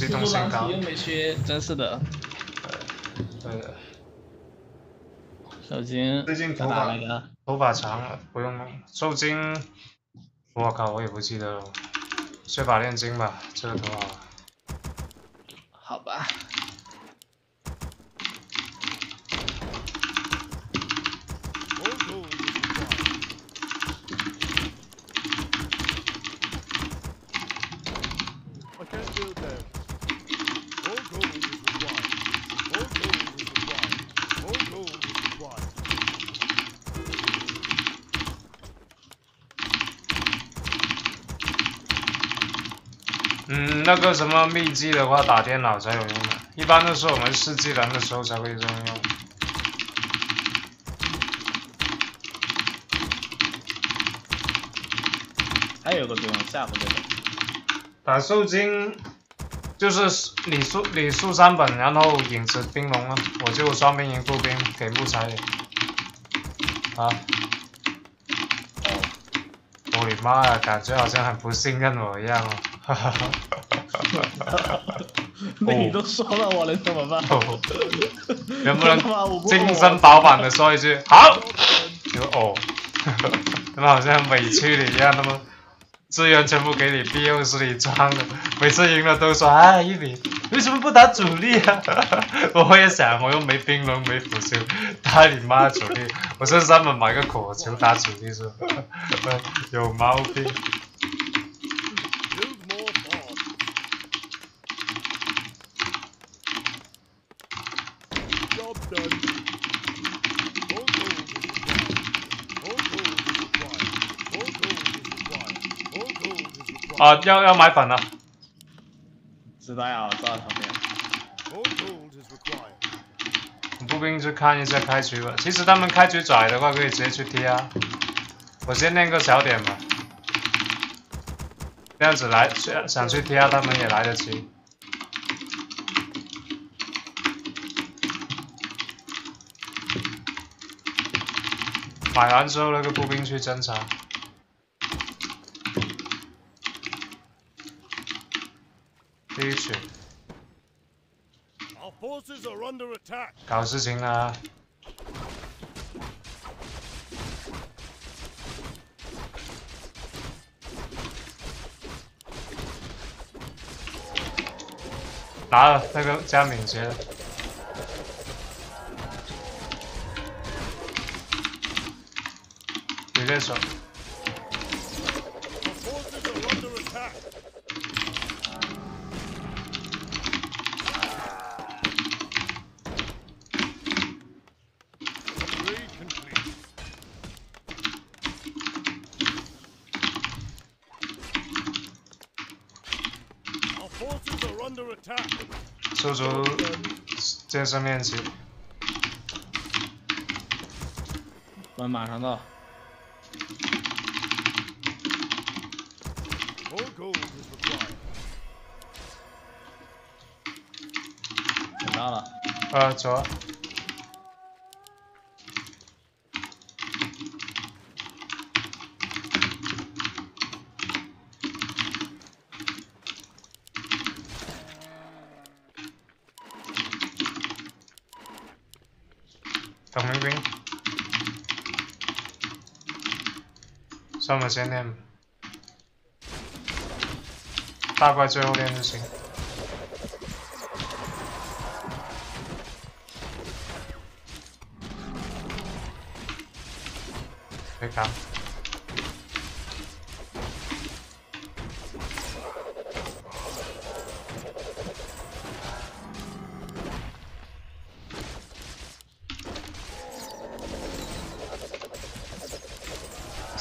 机动性高。又没缺，真是的。对的。受精。最近头发头发长了，不用弄。受精，我靠，我也不记得了。学法炼金吧，这个头发。好那个什么秘技的话，打电脑才有用的，一般都是我们试技能的时候才会这样用。还有个地方下不对。打受精就是李树李树三本，然后影子冰龙啊，我就双兵营步兵给木材。啊。我的妈呀，感觉好像很不信任我一样哦。哈哈哈哈哈！你都说了，我能怎么办？能不能精神饱满的说一句好？就哦，他们好像委屈你一样，他们资源全部给你，B 又是你装的，每次赢了都说哎一米，为什么不打主力啊？我也想，我又没冰龙没辅球，打你妈主力，我这专门买个火球打主力是吧？有毛病。啊，要要买粉了。知道呀，我知道他们。步兵去看一下开局吧。其实他们开局拽的话，可以直接去贴啊。我先练个小点吧。这样子来，想去贴他们也来得及。买完之后，那个步兵去侦查。第一曲。搞事情啊！拿了那个加敏捷的。有点手。收出建设面积。我马上到。到了。啊，走。等兵兵，专门先练，大怪最后练就行。可以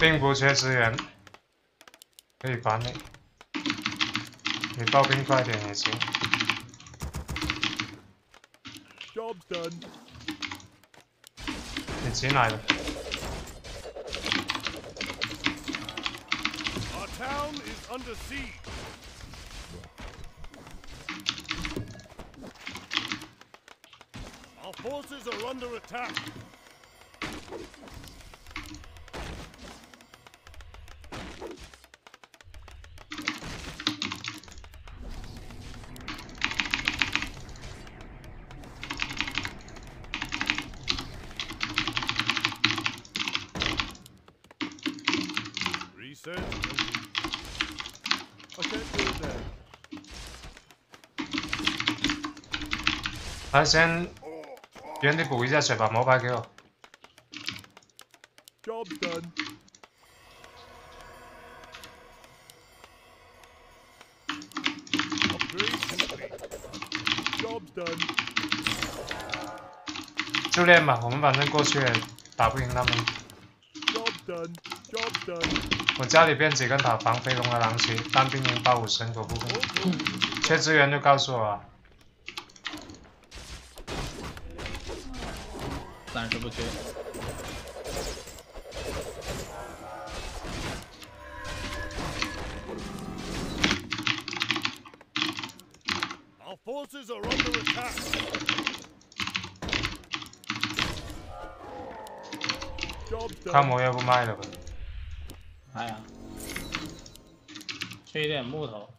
并不缺资源，可以管理。你爆兵快点也行。Job's done. 你进来了，Our town is under siege. 来先原地补一下血，把魔牌给我。Job's done. 就练吧，我们反正过去也打不赢他们。Done. Done. 我家里边几根塔防飞龙和狼骑，单兵营八五神狗部分。Oh, 缺资源就告诉我啊。暂时不缺。Our forces are under attack. 看.魔要不卖了吧？哎呀，缺一点木头。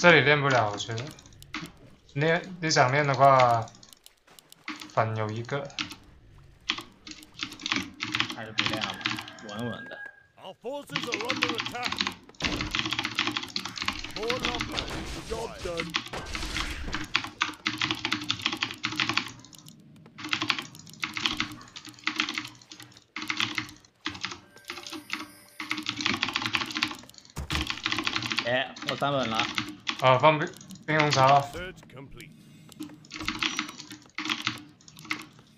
这里练不了，我觉得。练你想练的话，反有一个，还是不练好了。稳稳的。哎，我三本了。啊，放冰冰红茶了。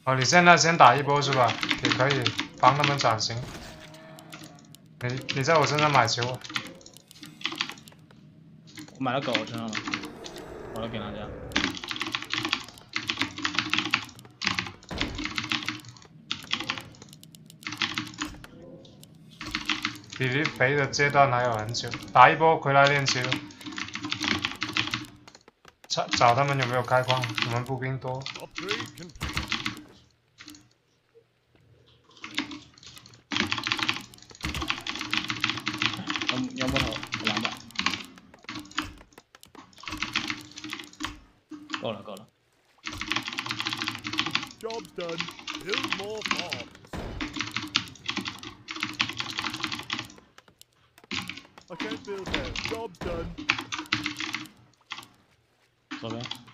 好，你现在先打一波是吧？也可以帮他们转型。你你在我身上买球，我买了狗身上了，我要给大家。比离肥的阶段还有很久，打一波回来练球。找找他们有没有开矿，我们步兵多。Upgrade complete. 要要木头，两百。够了够了，Job's done. Build more farms. I can't build there. Job's done. 左边。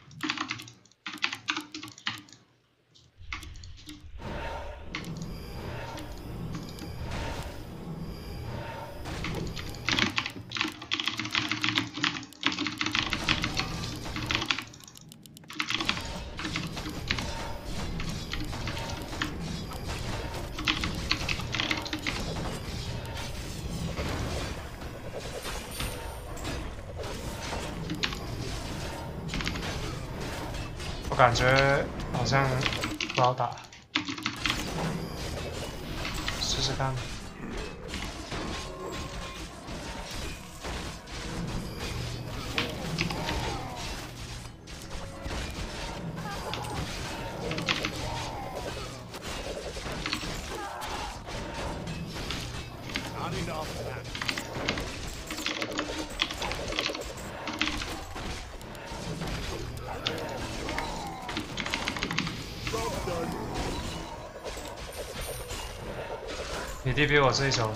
感觉好像不好打，试试看。你弟比我这一手。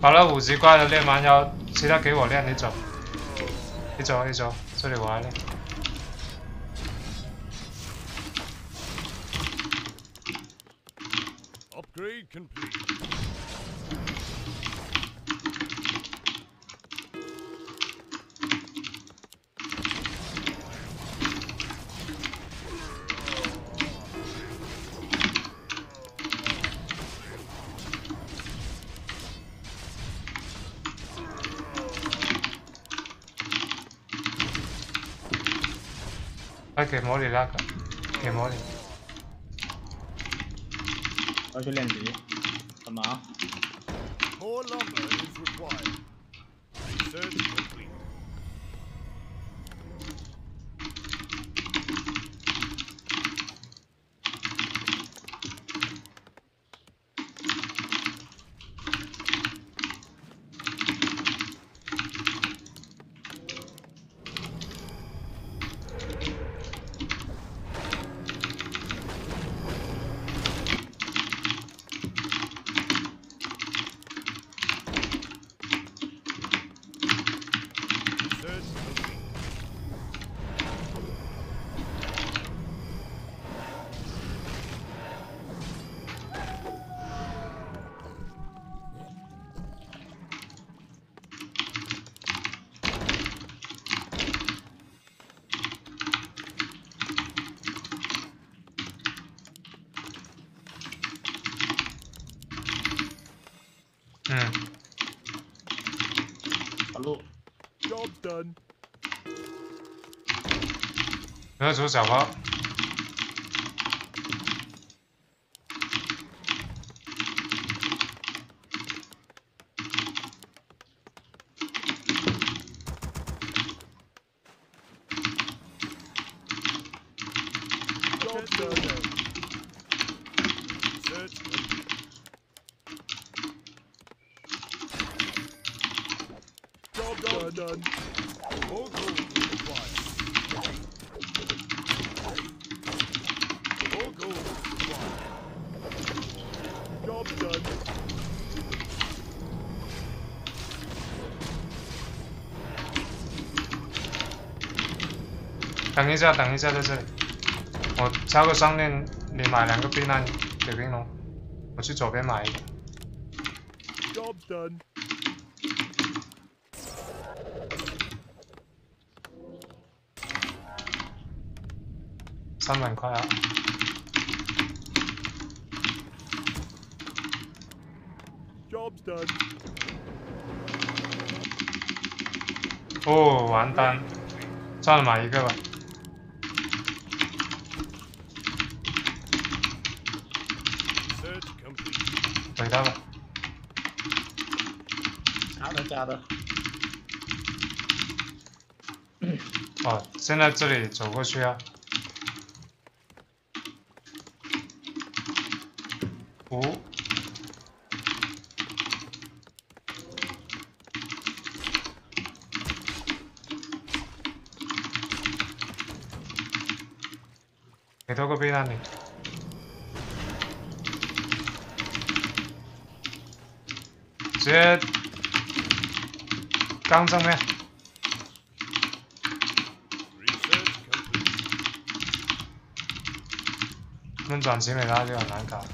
好了，五级怪的练完腰，其他给我练，你走，你走，你走，这里我来练。给魔力那个，给魔力。要去练级，干嘛？跑路，Job done. 没有煮小包。Job done. Research complete. 等一下，等一下，在这里，我敲个商店，你买两个避难铁冰龙，我去左边买一个。Job done. 三百块啊！Job's done. 哦，完蛋，算了，买一个吧。回他吧。假的假的，哦，现在这里走过去啊。五，给多个避难你。直接刚正面。能转型给他就很难搞。